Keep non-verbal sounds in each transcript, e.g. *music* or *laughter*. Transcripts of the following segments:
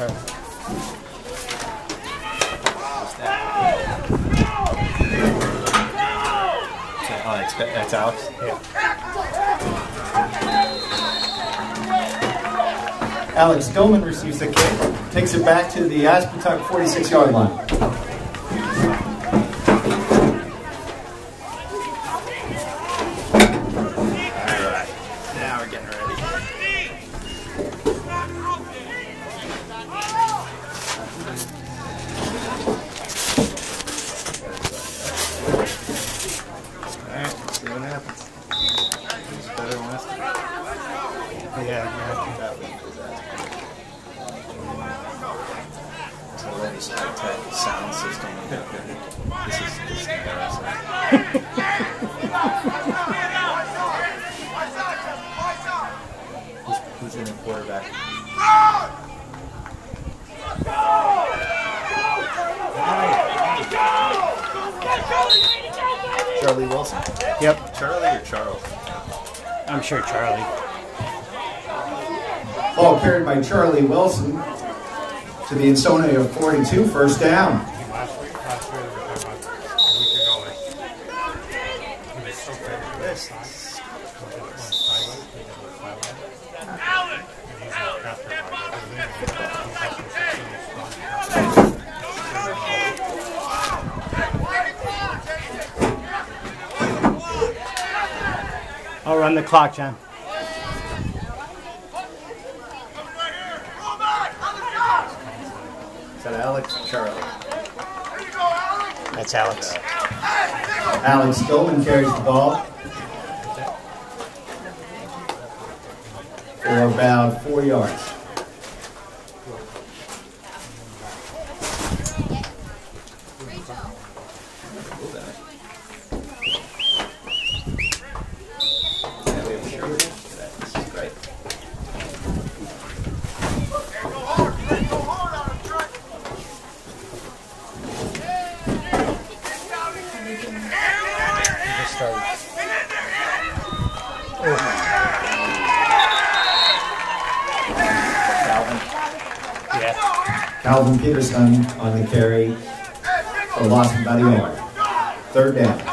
Charlie. Oh, that's, that's Alex? Yeah. Alex Stillman receives the kick, takes it back to the Aspetuck 46 yard line. It's a really high-tech sound system. This is just embarrassing. Who's, who's in the quarterback? Charlie Wilson. Yep, Charlie or Charles? I'm sure Charlie. Ball carried by Charlie Wilson to the Ansonia 42, first down. Last week, last year, we were talking about a week ago. like, He was so favorable this side. He did one sideways, he did one sideways. And he's a faster wide receiver. He's also a strong I'll run the clock, John. Is that Alex or Charlie? That's Alex. Alex Stillman carries the ball for about four yards. Yeah, we have a shirt for that. This is great. Just started. Calvin. Yeah. Calvin Peterson on the carry for loss about a yard. Third down.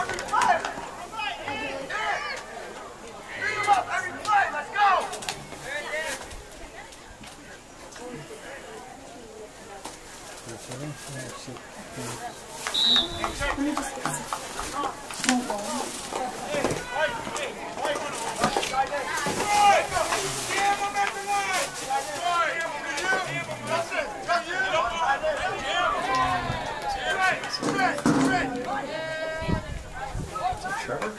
Trevor?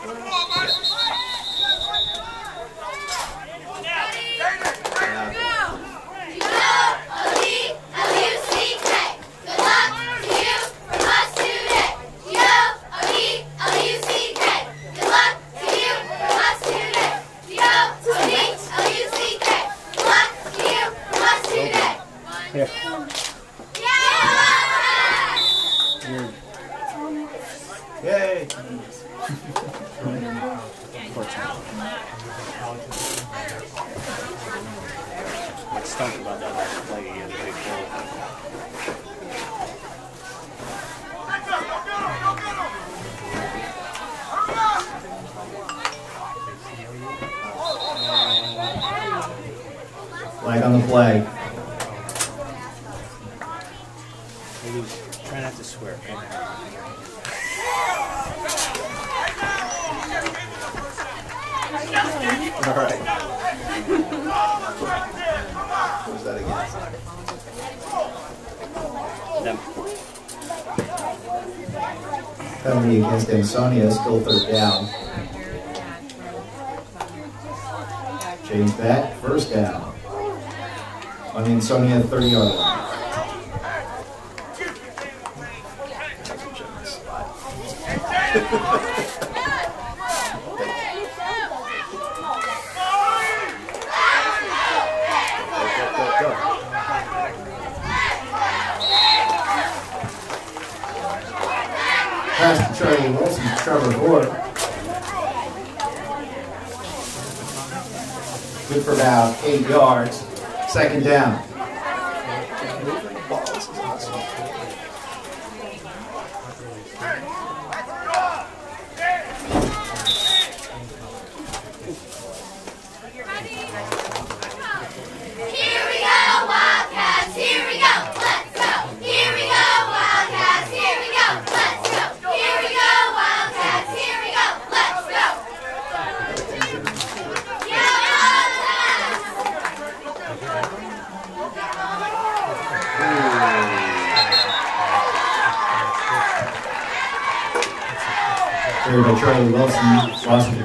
Here. You're Yay! What stunk about that last play, he had a big goal. Flag on the play. Try not to swear. All right. Who's that against? Them. Penalty against Ansonia, still third down. Change that, first down. Ansonia 30 yard line. Good for about eight yards. Second down.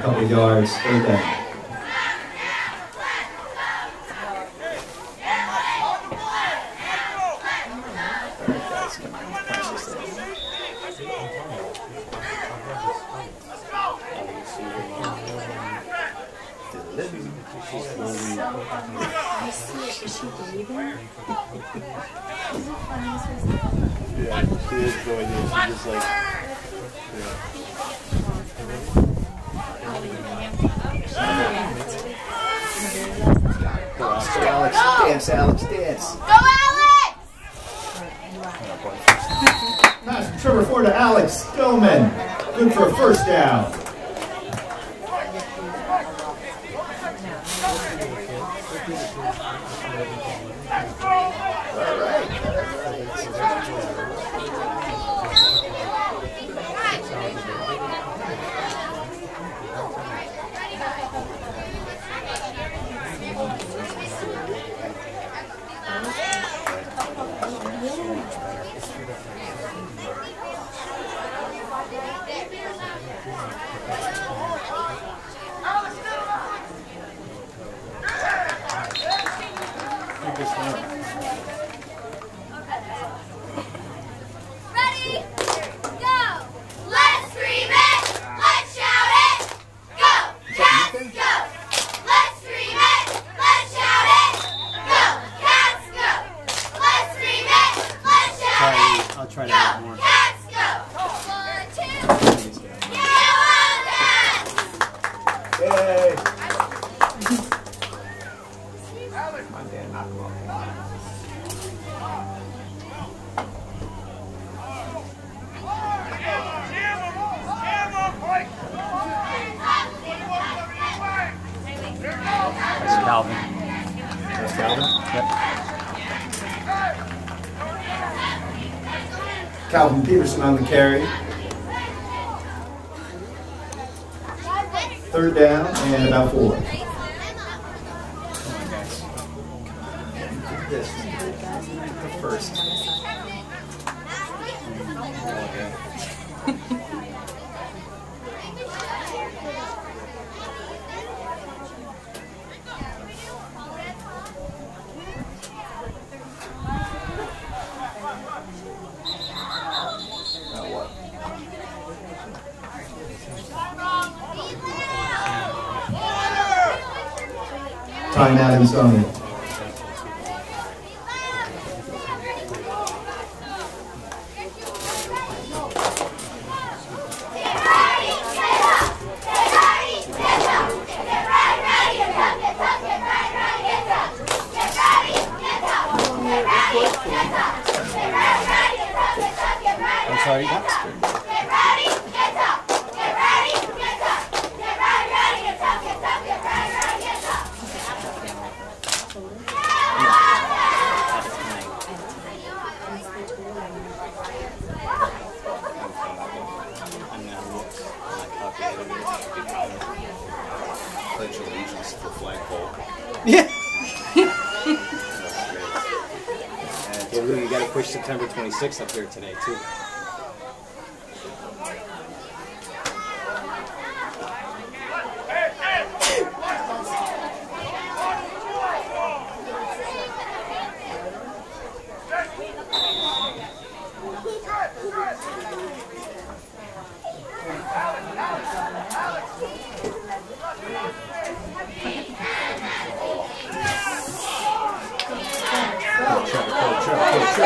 couple yards. Third down. yeah, she is going in. She's just like, yeah. Go, Alex. Dance, Alex. Dance. Go, Alex! Pass from Trevor Ford to Alex Stillman. Good for a first down. Calvin Peterson on the carry. Third down and about four. time Adam's on it. Yeah. *laughs* Hey, Lou, you got to push September 26th up here today, too.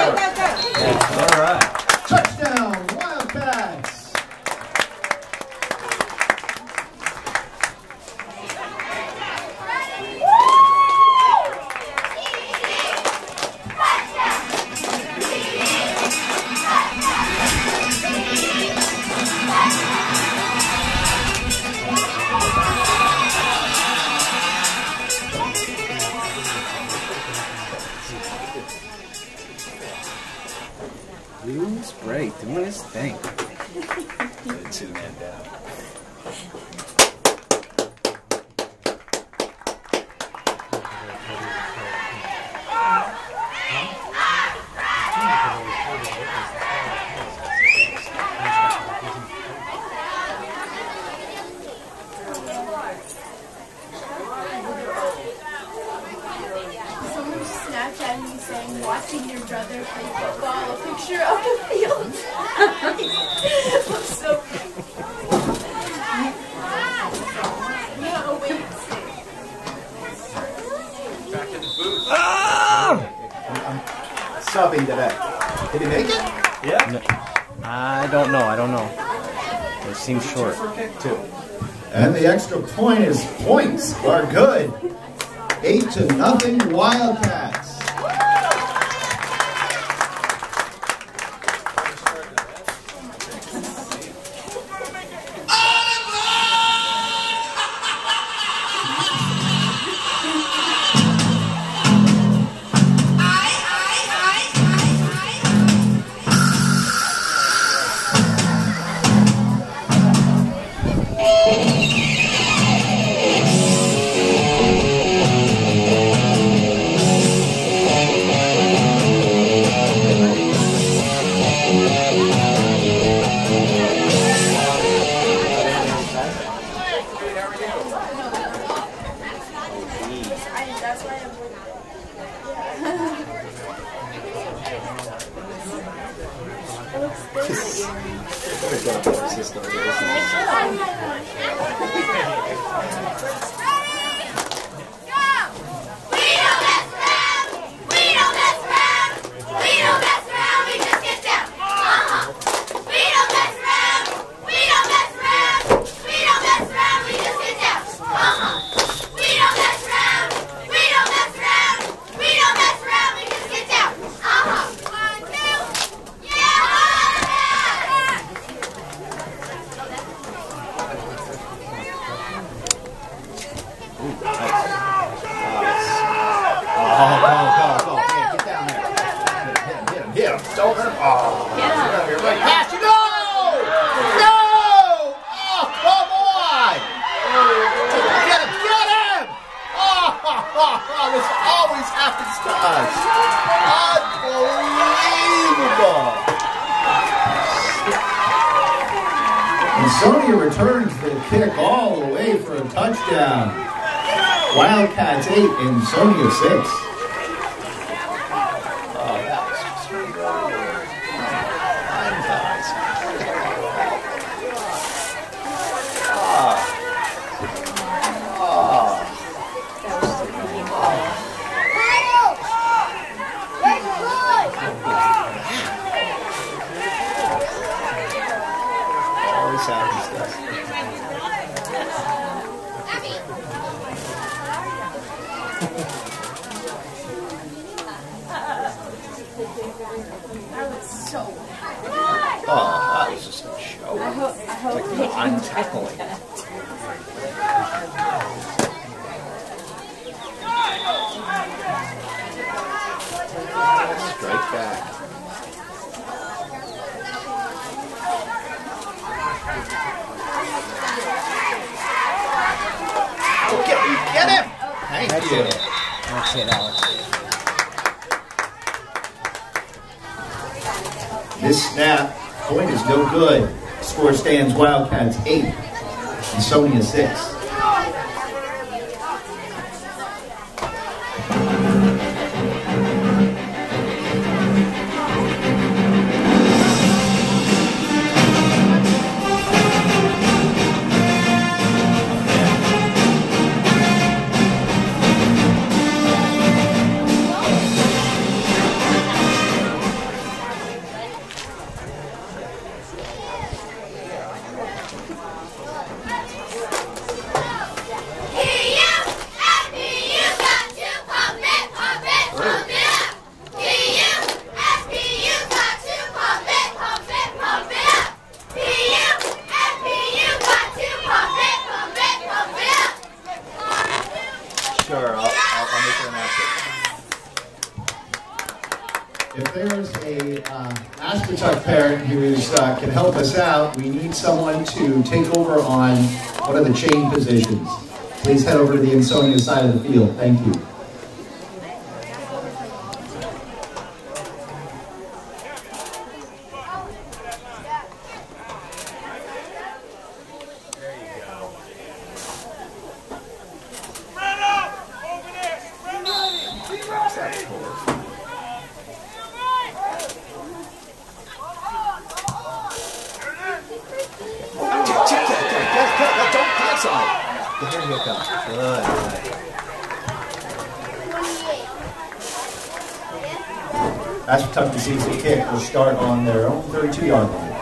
All right. Touchdown. Watching your brother play football, a picture of the field. *laughs* Looks so Yeah, oh wait. Subbing today. Did he make it? Yeah. I don't know. I don't know. It seems short. Two. And the extra point is points are good. Eight to nothing Wildcats. Looks good. *laughs* We don't mess around. We don't mess around. We don't mess around. We just get down. Uh-huh. We don't mess around. We don't mess around. We don't mess around. We just get down. Uh-huh. We don't mess around. We don't mess around. We don't mess around. We just get down. Uh-huh. One, two. Yeah. Oh, go, go, go. Hey, get down there. Hit him, hit Don't hurt him. Oh, right. Pass, go! No! Oh, come on! Get him, get him! Oh, this always happens to us. Unbelievable! And Sonia returns the kick all the way for a touchdown. Wildcats 8 and Sonia 6. Oh, that was just Fine guys. Always happens to us. That was so Oh, that was just a show. I hope, I hope Like, they I'm tackling. Strike back. Oh, get, get him! Thank That's you. it. That's it, Alex. This snap, point is no good. Score stands Wildcats 8 and Sonia 6. Help us out, we need someone to take over on one of the chain positions. Please head over to the Ansonia side of the field. Thank you. Don't dance on you go. Good. Aspetuck receives the kick. will start on their own 32-yard line.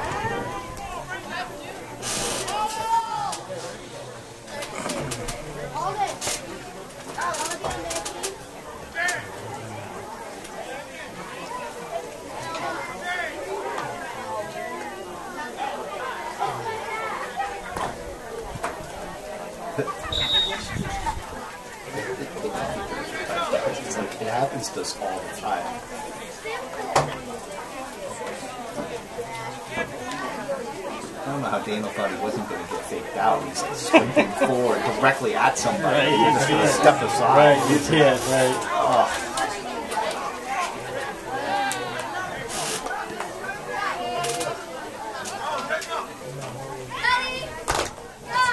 It's like it happens to us all the time. I don't know how Daniel thought he wasn't going to get faked out. He's like sprinting forward directly at somebody. Just going to step aside. Right, right. Ready? Go!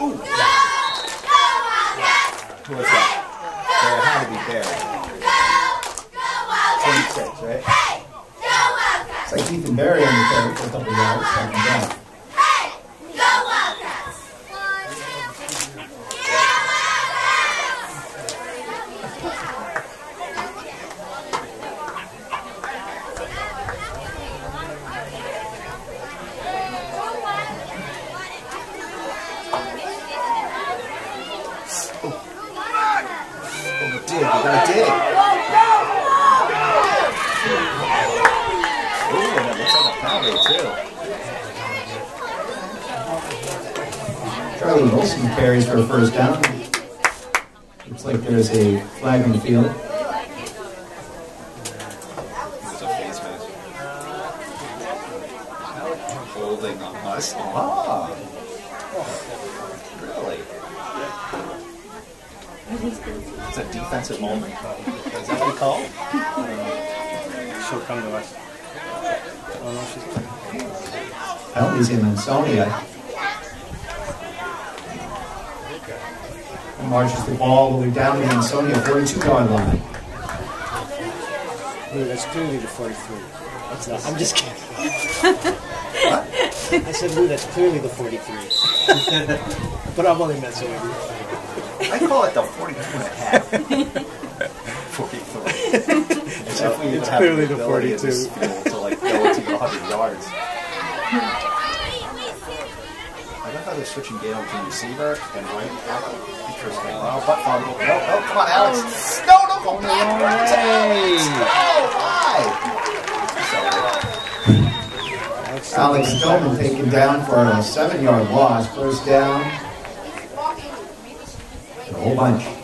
Ooh. Go! Go, Wildcats! Who was that? There had to be Barry. Go! Go, Wildcats! 26, right? Hey! Go, Wildcats! It's like Ethan Berry on the field for a couple of yards. Second down. Hey! Go, Wildcats! Go, Wildcats! Oh, dig. You got to dig. Ooh, and it looks like a penalty, too. Charlie Wilson carries for a first down. Looks like there's a flag on the field. It's a face mask. Holding on us. Ah. Really? It's a defensive moment. Is that what you call it? She'll come to us. Oh, no, she's not. Penalties in Ansonia. Marches the ball all the way down to the Ansonia 42-yard line. Ooh, that's clearly the 43. That's not, I'm just kidding. I said, Lou, that's clearly the 43. *laughs* but I'm only messing with you. I call it the 42 and a half. *laughs* 43. As if we It's clearly the the ability in 42. this field to like go to 100 yards. *laughs* Switching Gale to receiver and right tackle. Interesting. Oh, fumble. No, no, come on, Alex. No, no, go back. Alex. No, why? Alex Stillman taken down for a seven-yard loss. First down. A whole bunch.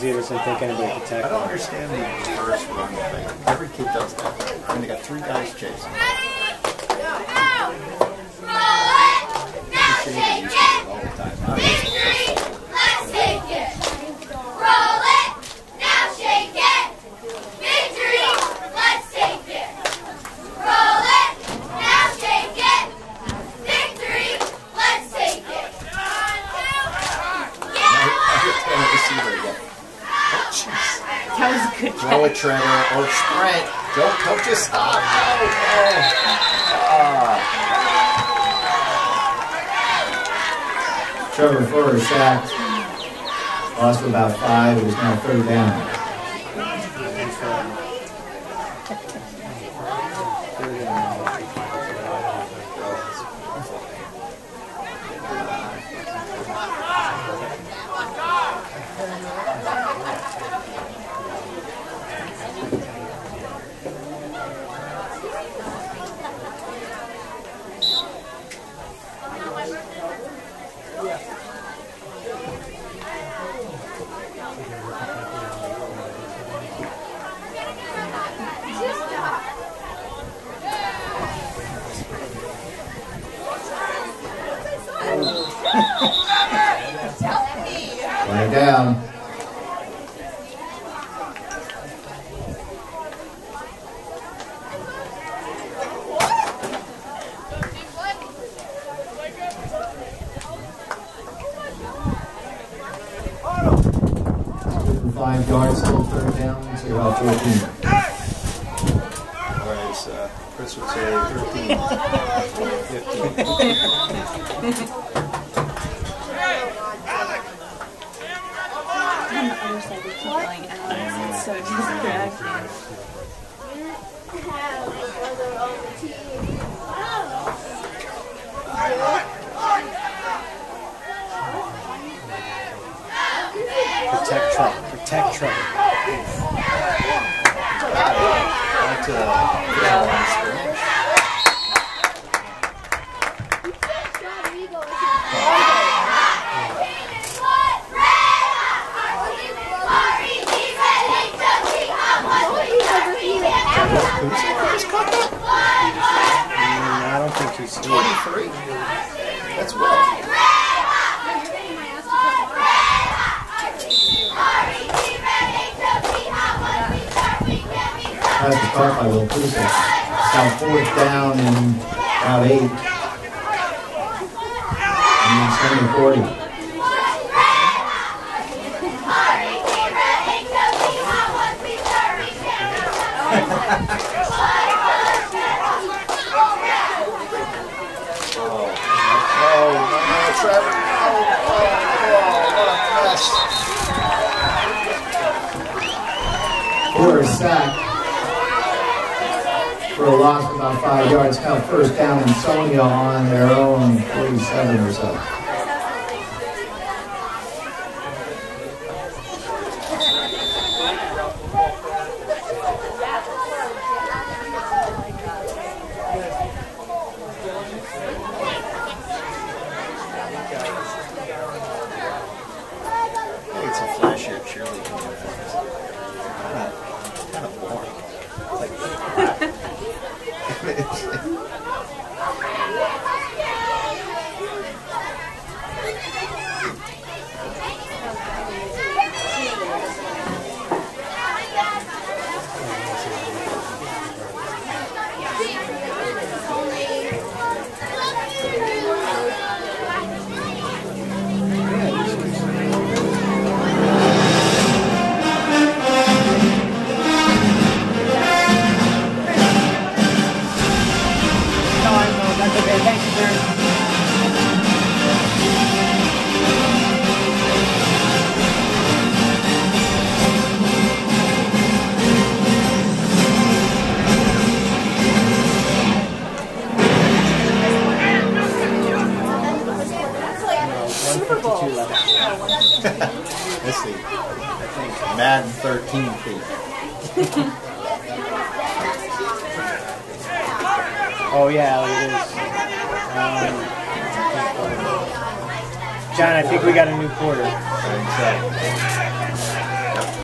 Because he doesn't think anybody can I don't understand the reverse run thing. Every kid does that. I mean, they got three guys chasing. Now shake it! all the time. Not Victory! Let's take it! Roll it! Now shake it! Victory! Let's take it! Roll it! Now shake it! Victory! Let's take it! Throw a receiver again. Oh, jeez. That was a good Throw it, Trevor, or sprint. Don't, don't just stop. No, no. Ah. Trevor Furr sacked. Lost for about five. It was now third down. Down. Five yards, still third down, so about 14. All right, so Chris would say 13. 15. On the other side, we It's so distracting. Protect Trump. Protect Trump. To line scrimmage. Mm, I don't think he's 23. That's well. Start by Will Pearson. Now fourth down and about eight. And second 40. Trevor. Oh, oh, oh, what a mess. Quarter sack for a loss of about five yards. Now first down and Sonia on their own 47 or so. So.